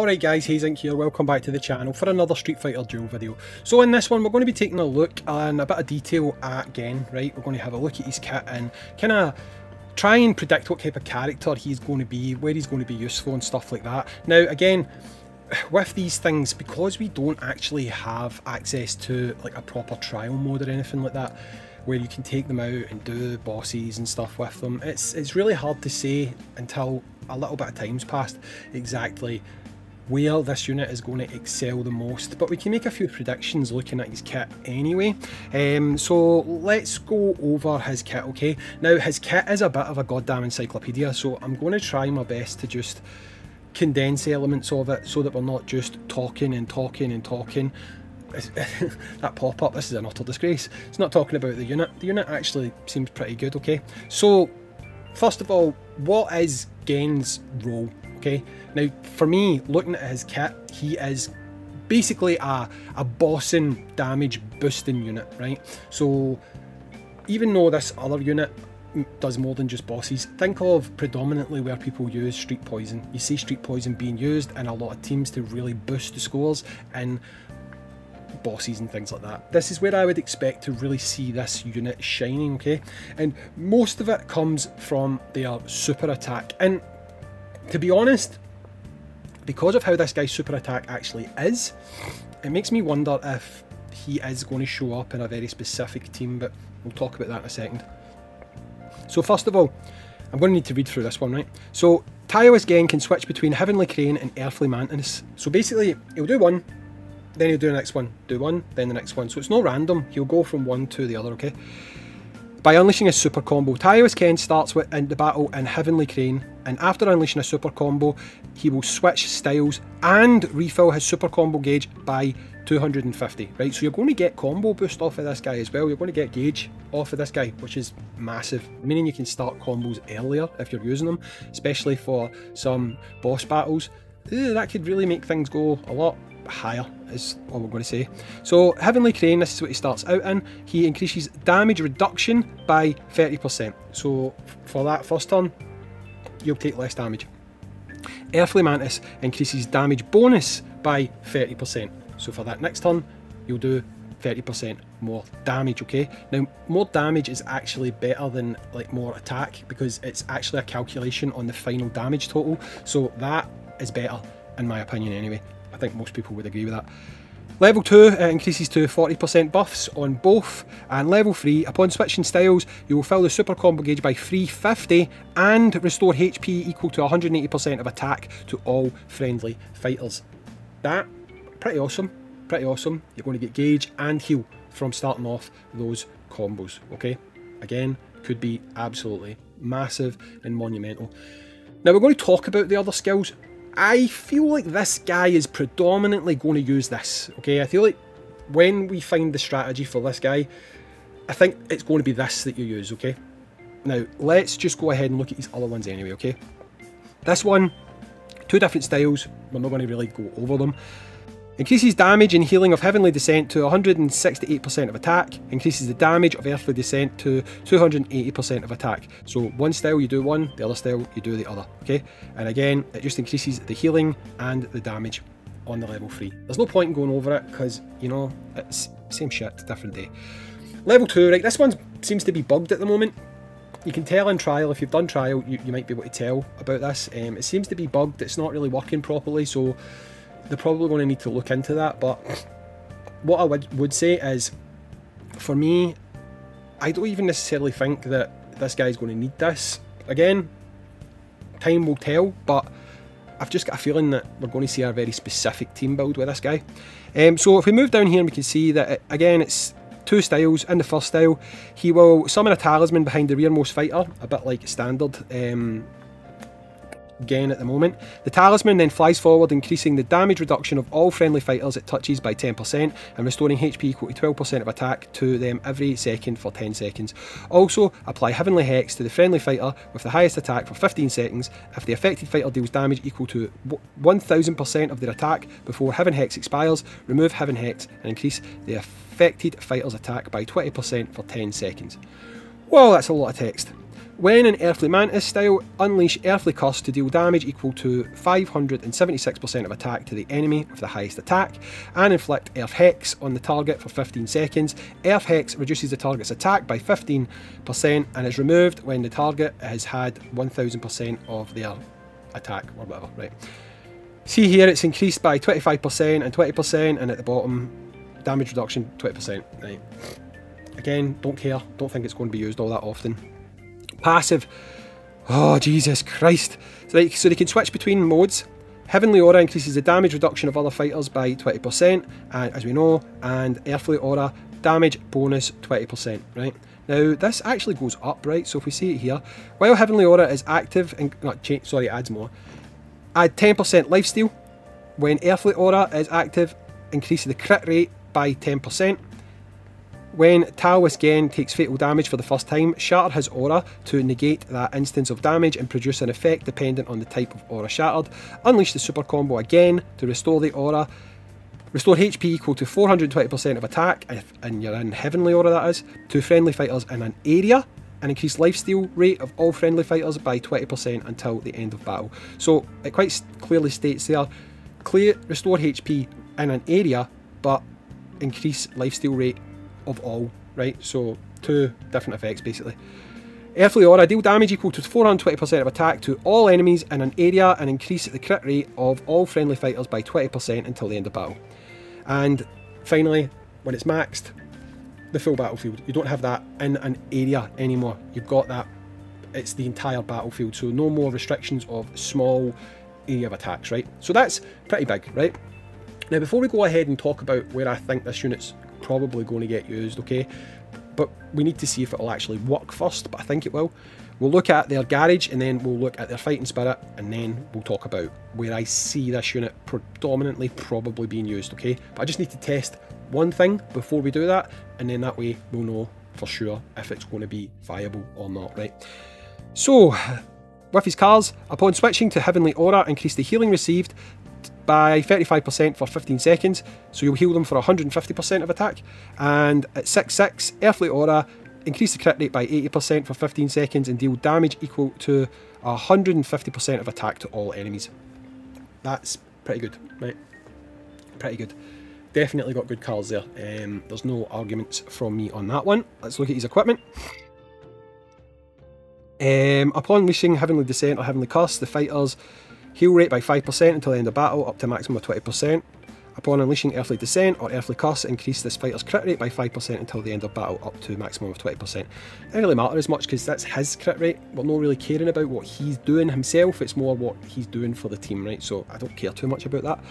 Alright guys, Hayzink here, welcome back to the channel for another Street Fighter Duel video. So in this one we're going to be taking a look and a bit of detail at Gen, right? We're going to have a look at his kit and kind of try and predict what type of character he's going to be, where he's going to be useful and stuff like that. Now again, with these things, because we don't actually have access to like a proper trial mode or anything like that, where you can take them out and do bosses and stuff with them, it's, it's really hard to say until a little bit of time's passed exactly where this unit is going to excel the most, but we can make a few predictions looking at his kit anyway. Um, so let's go over his kit, okay? Now his kit is a bit of a goddamn encyclopedia, so I'm going to try my best to just condense elements of it so that we're not just talking and talking and talking. that pop-up, this is an utter disgrace. It's not talking about the unit. The unit actually seems pretty good, okay? So, first of all, what is Gen's role? Okay, now for me, looking at his kit, he is basically a, a bossing damage boosting unit, right? So even though this other unit does more than just bosses, think of predominantly where people use street poison. You see street poison being used in a lot of teams to really boost the scores and bosses and things like that. This is where I would expect to really see this unit shining, okay? And most of it comes from their super attack. And to be honest, because of how this guy's super attack actually is, it makes me wonder if he is going to show up in a very specific team, but we'll talk about that in a second. So first of all, I'm going to need to read through this one, right? So Taoist Gen can switch between Heavenly Crane and Earthly Mantis. So basically, he'll do one, then he'll do the next one, do one, then the next one. So it's not random, he'll go from one to the other, okay? By unleashing a super combo, Taoist Gen starts with in the battle in Heavenly Crane, and after unleashing a super combo, he will switch styles and refill his super combo gauge by 250. Right, so you're going to get combo boost off of this guy as well. You're going to get gauge off of this guy, which is massive, meaning you can start combos earlier if you're using them, especially for some boss battles. that could really make things go a lot higher is all we're going to say. So Heavenly Crane, this is what he starts out in. He increases damage reduction by 30%. So for that first turn, you'll take less damage. Earthly Mantis increases damage bonus by 30%. So for that next turn, you'll do 30% more damage, okay? Now, more damage is actually better than like more attack because it's actually a calculation on the final damage total. So that is better in my opinion anyway think most people would agree with that. Level 2 uh, increases to 40% buffs on both, and level 3, upon switching styles, you will fill the super combo gauge by 350 and restore HP equal to 180% of attack to all friendly fighters. That, pretty awesome, pretty awesome. You're going to get gauge and heal from starting off those combos, okay? Again, could be absolutely massive and monumental. Now we're going to talk about the other skills I feel like this guy is predominantly going to use this, okay? I feel like when we find the strategy for this guy, I think it's going to be this that you use, okay? Now, let's just go ahead and look at these other ones anyway, okay? This one, two different styles, we're not going to really go over them. Increases damage and healing of Heavenly Descent to 168% of attack. Increases the damage of Earthly Descent to 280% of attack. So one style you do one, the other style you do the other. Okay, and again it just increases the healing and the damage on the level 3. There's no point in going over it because, you know, it's same shit, different day. Level 2, right, this one seems to be bugged at the moment. You can tell in trial, if you've done trial, you, you might be able to tell about this. Um, it seems to be bugged, it's not really working properly, so they're probably going to need to look into that. But what I would, would say is, for me, I don't even necessarily think that this guy's going to need this. Again, time will tell, but I've just got a feeling that we're going to see a very specific team build with this guy. Um, so if we move down here, we can see that, it, again, it's two styles. In the first style, he will summon a talisman behind the rearmost fighter, a bit like standard um, Gen at the moment. The talisman then flies forward, increasing the damage reduction of all friendly fighters it touches by 10% and restoring HP equal to 12% of attack to them every second for 10 seconds. Also, apply Heavenly Hex to the friendly fighter with the highest attack for 15 seconds. If the affected fighter deals damage equal to 1000% of their attack before Heaven Hex expires, remove Heaven Hex and increase the affected fighter's attack by 20% for 10 seconds. Well, that's a lot of text. When in Earthly Mantis style, unleash Earthly Curse to deal damage equal to 576% of attack to the enemy with the highest attack, and inflict Earth Hex on the target for 15 seconds. Earth Hex reduces the target's attack by 15% and is removed when the target has had 1000% of their attack or whatever, right? See here it's increased by 25% and 20% and at the bottom damage reduction 20%, right? Again, don't care, don't think it's going to be used all that often. Passive, oh Jesus Christ. So, like, so they can switch between modes. Heavenly Aura increases the damage reduction of other fighters by 20%, and uh, as we know, and Earthly Aura damage bonus 20%, right? Now, this actually goes up, right? So if we see it here, while Heavenly Aura is active, and not change, sorry, adds more, add 10% lifesteal. When Earthly Aura is active, increase the crit rate by 10%. When Taoist Gen takes fatal damage for the first time, shatter his aura to negate that instance of damage and produce an effect dependent on the type of aura shattered. Unleash the super combo again to restore the aura. Restore HP equal to 420% of attack, if and you're in Heavenly Aura that is, to friendly fighters in an area, and increase lifesteal rate of all friendly fighters by 20% until the end of battle. So it quite clearly states there, clear restore HP in an area, but increase lifesteal rate of all, right? So two different effects basically. Earthly Aura, deal damage equal to 420% of attack to all enemies in an area and increase the crit rate of all friendly fighters by 20% until the end of battle. And finally, when it's maxed, the full battlefield. You don't have that in an area anymore. You've got that, it's the entire battlefield. So no more restrictions of small area of attacks, right? So that's pretty big, right? Now, before we go ahead and talk about where I think this unit's probably going to get used, okay? But we need to see if it'll actually work first, but I think it will. We'll look at their garage and then we'll look at their fighting spirit and then we'll talk about where I see this unit predominantly probably being used, okay? But I just need to test one thing before we do that and then that way we'll know for sure if it's going to be viable or not, right? So, with his cars, upon switching to Heavenly Aura, increase the healing received by 35% for 15 seconds, so you'll heal them for 150% of attack. And at 6-6, Earthly Aura, increase the crit rate by 80% for 15 seconds and deal damage equal to 150% of attack to all enemies. That's pretty good, right? Pretty good. Definitely got good cards there. Um, there's no arguments from me on that one. Let's look at his equipment. Um, upon reaching Heavenly Descent or Heavenly Curse, the fighters Heal rate by 5% until the end of battle, up to maximum of 20%. Upon unleashing Earthly Descent or Earthly Curse, increase this fighter's crit rate by 5% until the end of battle, up to maximum of 20%. It doesn't really matter as much because that's his crit rate. We're not really caring about what he's doing himself, it's more what he's doing for the team, right? So I don't care too much about that.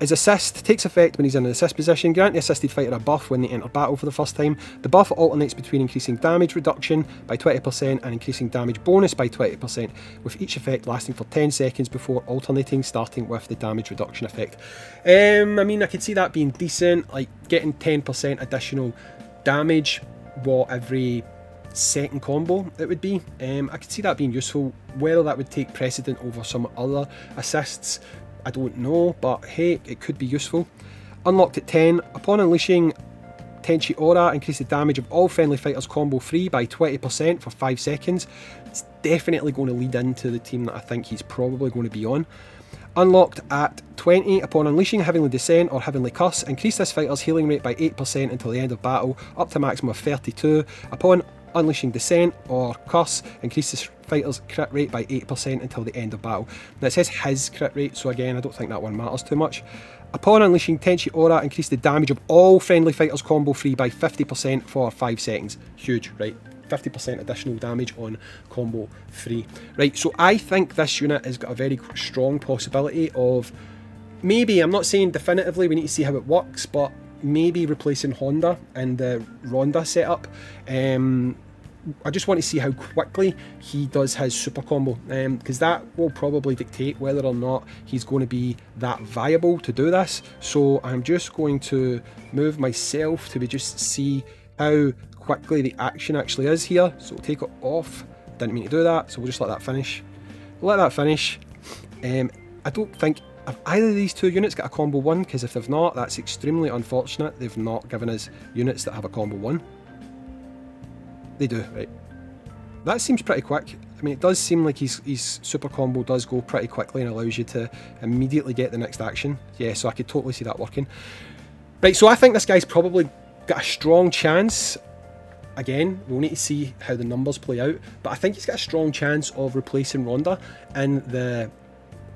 His assist takes effect when he's in an assist position. Grant the assisted fighter a buff when they enter battle for the first time. The buff alternates between increasing damage reduction by 20% and increasing damage bonus by 20%, with each effect lasting for 10 seconds before alternating, starting with the damage reduction effect. Um, I mean, I could see that being decent, like getting 10% additional damage, what, every second combo it would be. Um, I could see that being useful. Whether that would take precedent over some other assists I don't know, but hey, it could be useful. Unlocked at 10, upon unleashing Tenchi Aura, increase the damage of all friendly fighters combo free by 20% for 5 seconds. It's definitely going to lead into the team that I think he's probably going to be on. Unlocked at 20, upon unleashing Heavenly Descent or Heavenly Curse, increase this fighter's healing rate by 8% until the end of battle, up to maximum of 32. Upon unleashing Descent or Curse, increase this fighter's crit rate by 8% until the end of battle. Now it says his crit rate, so again, I don't think that one matters too much. Upon unleashing Tenchi Aura, increase the damage of all friendly fighters combo free by 50% for 5 seconds. Huge, right? 50% additional damage on combo free. Right, so I think this unit has got a very strong possibility of maybe, I'm not saying definitively, we need to see how it works, but maybe replacing Honda in the Ronda setup. Um, I just want to see how quickly he does his super combo because um, that will probably dictate whether or not he's going to be that viable to do this. So I'm just going to move myself to be just see how quickly the action actually is here. So we'll take it off. Didn't mean to do that, so we'll just let that finish. let that finish. Um, I don't think have either of these two units got a combo 1? Because if they've not, that's extremely unfortunate. They've not given us units that have a combo 1. They do, right. that seems pretty quick. I mean, it does seem like his, his super combo does go pretty quickly and allows you to immediately get the next action. Yeah, so I could totally see that working. Right, so I think this guy's probably got a strong chance. Again, we'll need to see how the numbers play out, but I think he's got a strong chance of replacing Ronda in the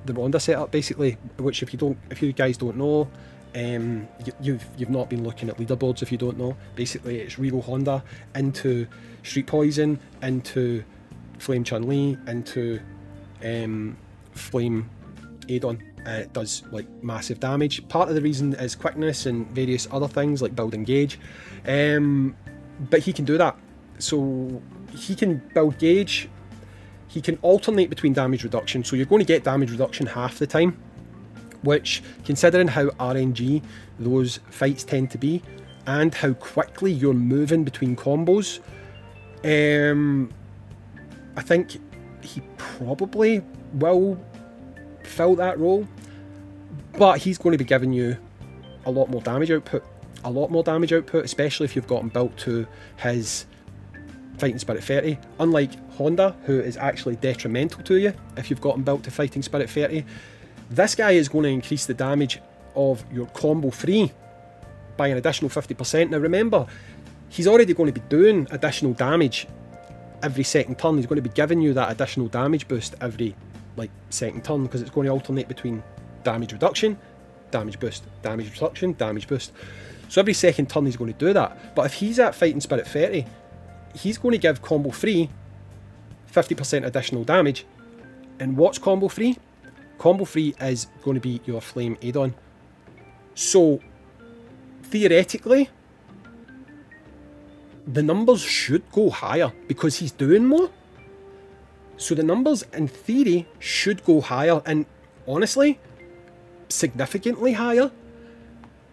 the Ronda setup, basically. Which, if you don't, if you guys don't know, um, you, you've you've not been looking at leaderboards. If you don't know, basically it's Regal Honda into Street Poison into Flame Chun Li into um, Flame Adon. Uh, it does like massive damage. Part of the reason is quickness and various other things like building gauge. Um, but he can do that. So he can build gauge. He can alternate between damage reduction. So you're going to get damage reduction half the time. Which, considering how RNG those fights tend to be, and how quickly you're moving between combos, um, I think he probably will fill that role, but he's going to be giving you a lot more damage output. A lot more damage output, especially if you've gotten built to his Fighting Spirit 30. Unlike Honda, who is actually detrimental to you if you've gotten built to Fighting Spirit 30, this guy is going to increase the damage of your combo 3 by an additional 50%. Now remember, he's already going to be doing additional damage every second turn. He's going to be giving you that additional damage boost every like second turn because it's going to alternate between damage reduction, damage boost, damage reduction, damage boost. So every second turn he's going to do that. But if he's at Fighting Spirit 30, he's going to give combo 3 50% additional damage. And what's combo 3? Combo 3 is going to be your Flame Adon. So theoretically, the numbers should go higher because he's doing more. So the numbers, in theory, should go higher and honestly, significantly higher.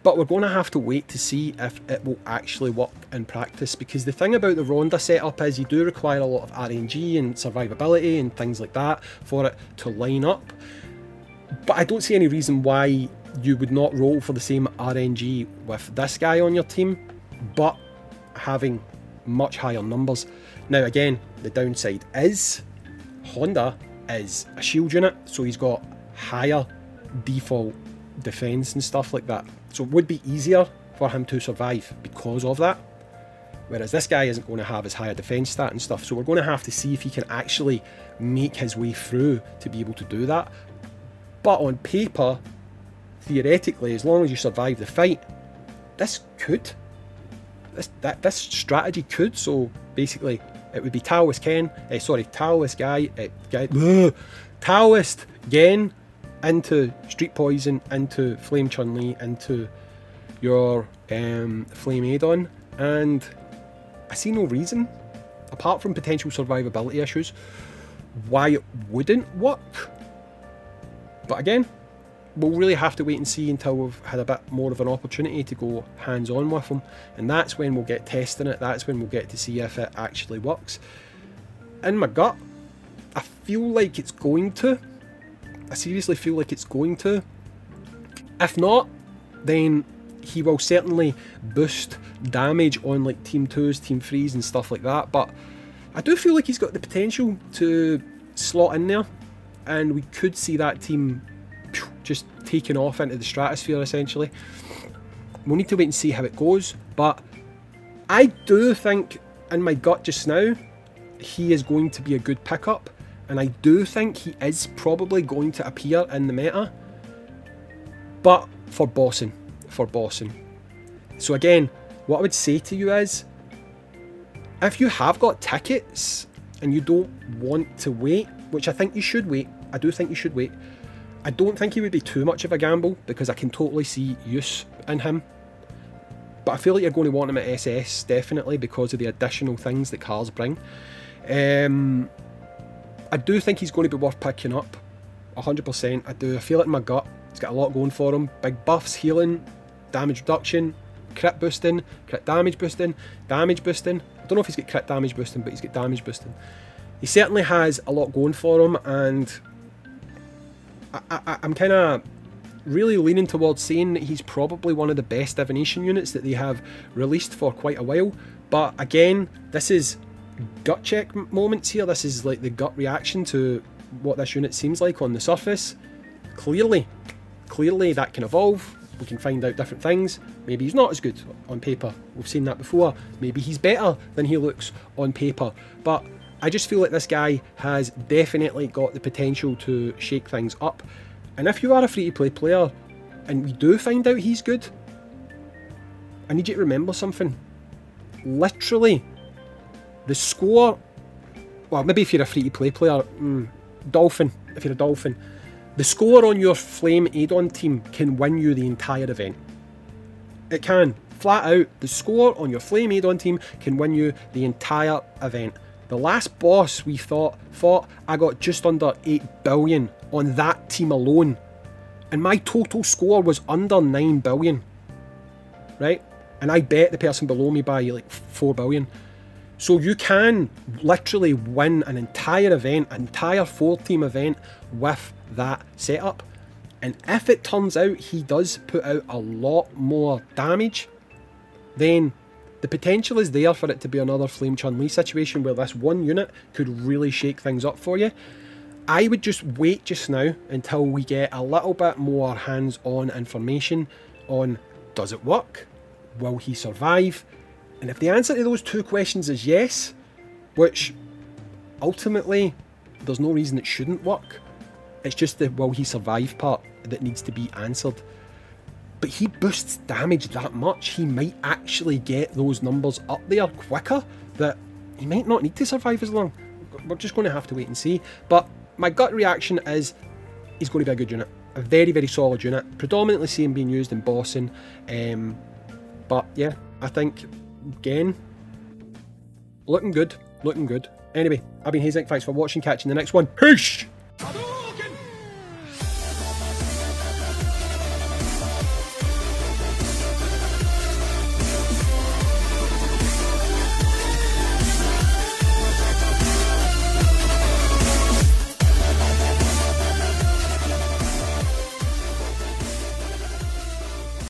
But we're going to have to wait to see if it will actually work in practice because the thing about the Ronda setup is you do require a lot of RNG and survivability and things like that for it to line up. But I don't see any reason why you would not roll for the same RNG with this guy on your team, but having much higher numbers. Now again, the downside is Honda is a shield unit, so he's got higher default defense and stuff like that. So it would be easier for him to survive because of that. Whereas this guy isn't going to have his higher defense stat and stuff, so we're going to have to see if he can actually make his way through to be able to do that. But on paper, theoretically, as long as you survive the fight, this could this that this strategy could. So basically, it would be Taoist Ken, uh, sorry, Taoist guy, uh, guy Taoist Gen into Street Poison, into Flame Chun Li, into your um, Flame Adon, and I see no reason, apart from potential survivability issues, why it wouldn't work. But again, we'll really have to wait and see until we've had a bit more of an opportunity to go hands on with them. And that's when we'll get testing it. That's when we'll get to see if it actually works. In my gut I feel like it's going to. I seriously feel like it's going to. If not then he will certainly boost damage on like team 2s team 3s and stuff like that. But I do feel like he's got the potential to slot in there and we could see that team just taken off into the stratosphere essentially. We'll need to wait and see how it goes, but I do think in my gut just now he is going to be a good pickup, and I do think he is probably going to appear in the meta, but for bossing, for bossing. So again, what I would say to you is, if you have got tickets and you don't want to wait, which I think you should wait, I do think you should wait, I don't think he would be too much of a gamble because I can totally see use in him. But I feel like you're going to want him at SS definitely because of the additional things that cars bring. Um, I do think he's going to be worth picking up. 100%. I do. I feel it in my gut. He's got a lot going for him. Big buffs, healing, damage reduction, crit boosting, crit damage boosting, damage boosting. I don't know if he's got crit damage boosting, but he's got damage boosting. He certainly has a lot going for him, and I, I'm kind of really leaning towards saying that he's probably one of the best divination units that they have released for quite a while. But again, this is gut check moments here. This is like the gut reaction to what this unit seems like on the surface. Clearly, clearly that can evolve. We can find out different things. Maybe he's not as good on paper. We've seen that before. Maybe he's better than he looks on paper. But I just feel like this guy has definitely got the potential to shake things up. And if you are a free-to-play player and we do find out he's good, I need you to remember something. Literally, the score, well, maybe if you're a free-to-play player, mm, Dolphin, if you're a Dolphin, the score on your Flame Adon team can win you the entire event. It can. Flat out, the score on your Flame Adon team can win you the entire event. The last boss we thought fought, I got just under 8 billion on that team alone. And my total score was under 9 billion. Right? And I bet the person below me by like 4 billion. So you can literally win an entire event, an entire four team event with that setup. And if it turns out he does put out a lot more damage, then the potential is there for it to be another Flame Chun Li situation where this one unit could really shake things up for you. I would just wait just now until we get a little bit more hands-on information on does it work? Will he survive? And if the answer to those two questions is yes, which ultimately there's no reason it shouldn't work, it's just the will he survive part that needs to be answered. But he boosts damage that much, he might actually get those numbers up there quicker that he might not need to survive as long. We're just going to have to wait and see. But my gut reaction is he's going to be a good unit. A very, very solid unit. Predominantly see him being used in bossing. Um, but yeah, I think again, looking good, looking good. Anyway, I've been Hayzink, thanks for watching, catching the next one. Peace!